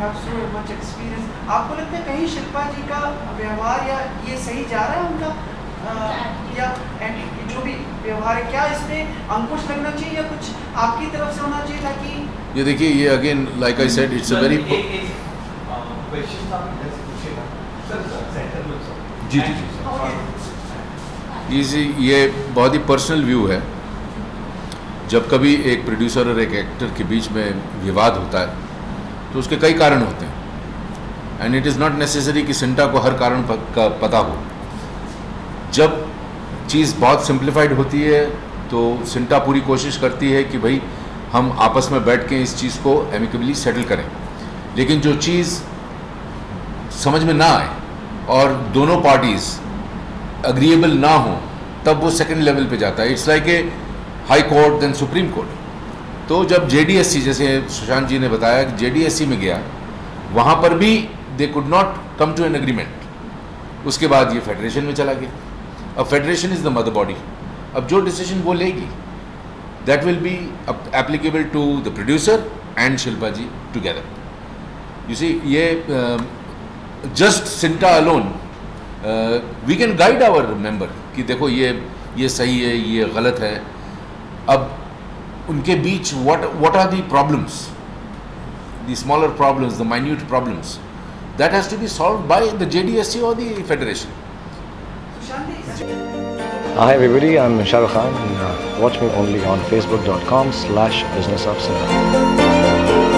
आपको लगता है कहीं शिल्पा जी का व्यवहार या ये सही जा रहा है उनका? या जो भी व्यवहार है क्या इसमें अंकुश लगना चाहिए या कुछ आपकी तरफ़ से होना चाहिए ताकि ये देखिए ये again like I said it's a very question आपने जैसे पूछेगा। सर सेंटर में सर। जी, जी, जी, इजी ये बहुत ही पर्सनल व्यू है। जब कभी एक प्रोड्यूसर और एक एक्टर के बीच में विवाद होता है तो उसके कई कारण होते हैं। And it is not necessary कि सिंटा को हर कारण का पता हो। जब चीज़ बहुत सिंप्लीफाइड होती है तो सिंटा पूरी कोशिश करती है कि भाई, हम आपस में बैठ के इस चीज़ को एमिकेबली सेटल करें। लेकिन जो चीज़ समझ में ना आए और दोनों पार्टीज़ अग्रीएबल ना हो, तब वो सेकंड लेवल पे जाता है। It's like a high court then supreme court तो जब जेडीएससी जैसे सुशांत जी ने बताया कि जेडीएससी में गया, वहाँ पर भी they could not come to an agreement उसके बाद ये फेडरेशन में चला गया। अब federation is the mother body अब जो डिसीज़न वो लेगी that will be applicable to the producer and Shilpa ji together you see ये just CINTAA alone we can guide our member कि देखो ये ये सही है, ये गलत है। अब उनके बीच what what are the problems the smaller problems the minute problems that has to be solve by the JDSC और the federation Sushant ji Hi everybody, I'm Shah Rukh Khan and uh, watch me only on facebook.com slash business of cinema.